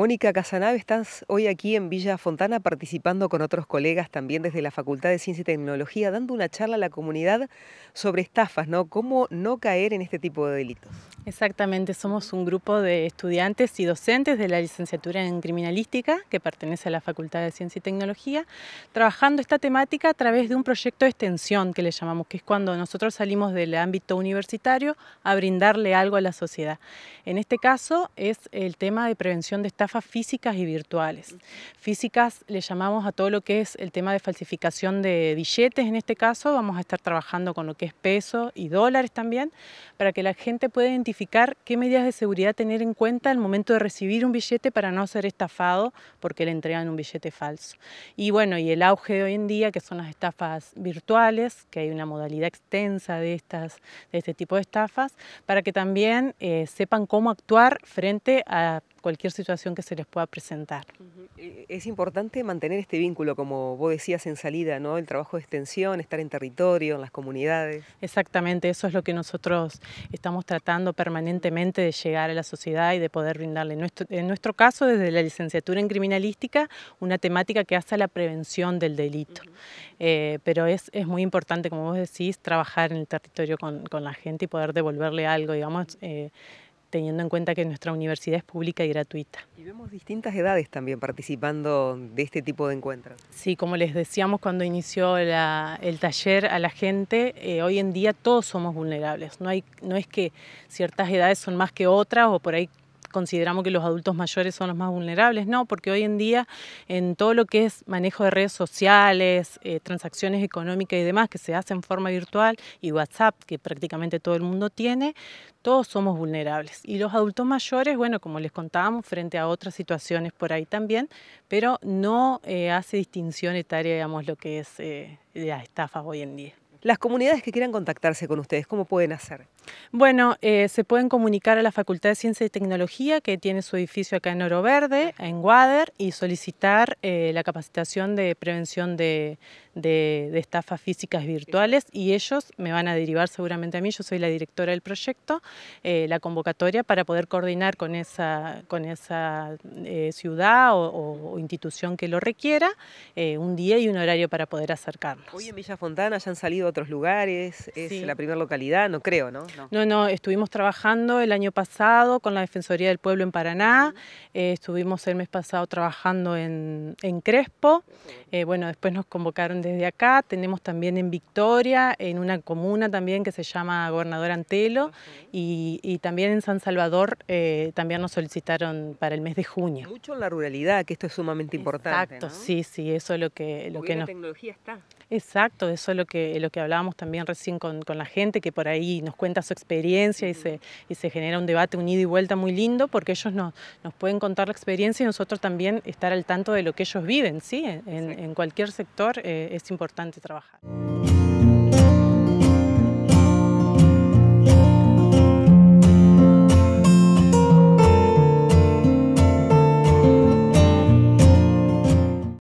Mónica Casanave, estás hoy aquí en Villa Fontana participando con otros colegas también desde la Facultad de Ciencia y Tecnología, dando una charla a la comunidad sobre estafas, ¿no? Cómo no caer en este tipo de delitos. Exactamente, somos un grupo de estudiantes y docentes de la licenciatura en Criminalística, que pertenece a la Facultad de Ciencia y Tecnología, trabajando esta temática a través de un proyecto de extensión que le llamamos, que es cuando nosotros salimos del ámbito universitario a brindarle algo a la sociedad. En este caso es el tema de prevención de estafas físicas y virtuales. Físicas le llamamos a todo lo que es el tema de falsificación de billetes, en este caso vamos a estar trabajando con lo que es peso y dólares también, para que la gente pueda identificar qué medidas de seguridad tener en cuenta al momento de recibir un billete para no ser estafado porque le entregan un billete falso. Y bueno, y el auge de hoy en día, que son las estafas virtuales, que hay una modalidad extensa de, estas, de este tipo de estafas, para que también eh, sepan cómo actuar frente a cualquier situación que se les pueda presentar. Eh, es importante mantener este vínculo, como vos decías en salida, ¿no? El trabajo de extensión, estar en territorio, en las comunidades. Exactamente, eso es lo que nosotros estamos tratando permanentemente de llegar a la sociedad y de poder brindarle. En nuestro, caso, desde la licenciatura en criminalística, una temática que hace a la prevención del delito. Eh, pero es, muy importante, como vos decís, trabajar en el territorio con, la gente y poder devolverle algo, digamos. Eh, teniendo en cuenta que nuestra universidad es pública y gratuita. Y vemos distintas edades también participando de este tipo de encuentros. Sí, como les decíamos cuando inició el taller a la gente, eh, hoy en día todos somos vulnerables. No, hay, no es que ciertas edades son más que otras o por ahí consideramos que los adultos mayores son los más vulnerables, no, porque hoy en día en todo lo que es manejo de redes sociales, eh, transacciones económicas y demás que se hace en forma virtual y WhatsApp que prácticamente todo el mundo tiene, todos somos vulnerables. Y los adultos mayores, bueno, como les contábamos, frente a otras situaciones por ahí también, pero no eh, hace distinción etaria, digamos, lo que es eh, las estafas hoy en día. Las comunidades que quieran contactarse con ustedes, ¿cómo pueden hacer? Bueno, eh, se pueden comunicar a la Facultad de Ciencia y Tecnología, que tiene su edificio acá en Oro Verde, en Wader, y solicitar eh, la capacitación de prevención de, estafas físicas virtuales, y ellos me van a derivar seguramente a mí, yo soy la directora del proyecto, eh, la convocatoria para poder coordinar con esa, con esa ciudad o, institución que lo requiera, un día y un horario para poder acercarnos. Hoy en Villa Fontana ya han salido a otros lugares, es la primera localidad, no creo, ¿no? No. no, estuvimos trabajando el año pasado con la Defensoría del Pueblo en Paraná, eh, estuvimos el mes pasado trabajando en, Crespo, eh, bueno, después nos convocaron desde acá, tenemos también en Victoria, en una comuna también que se llama Gobernador Antelo, y, también en San Salvador eh, también nos solicitaron para el mes de junio. Mucho en la ruralidad, que esto es sumamente importante. Exacto, sí, sí, eso es lo que... Lo que la tecnología está. Exacto, eso es lo que, lo que hablábamos también recién con, con la gente, que por ahí nos cuenta su experiencia y se, y se genera un debate, un ida y vuelta muy lindo, porque ellos nos, nos pueden contar la experiencia y nosotros también estar al tanto de lo que ellos viven, ¿sí? En, en cualquier sector eh, es importante trabajar.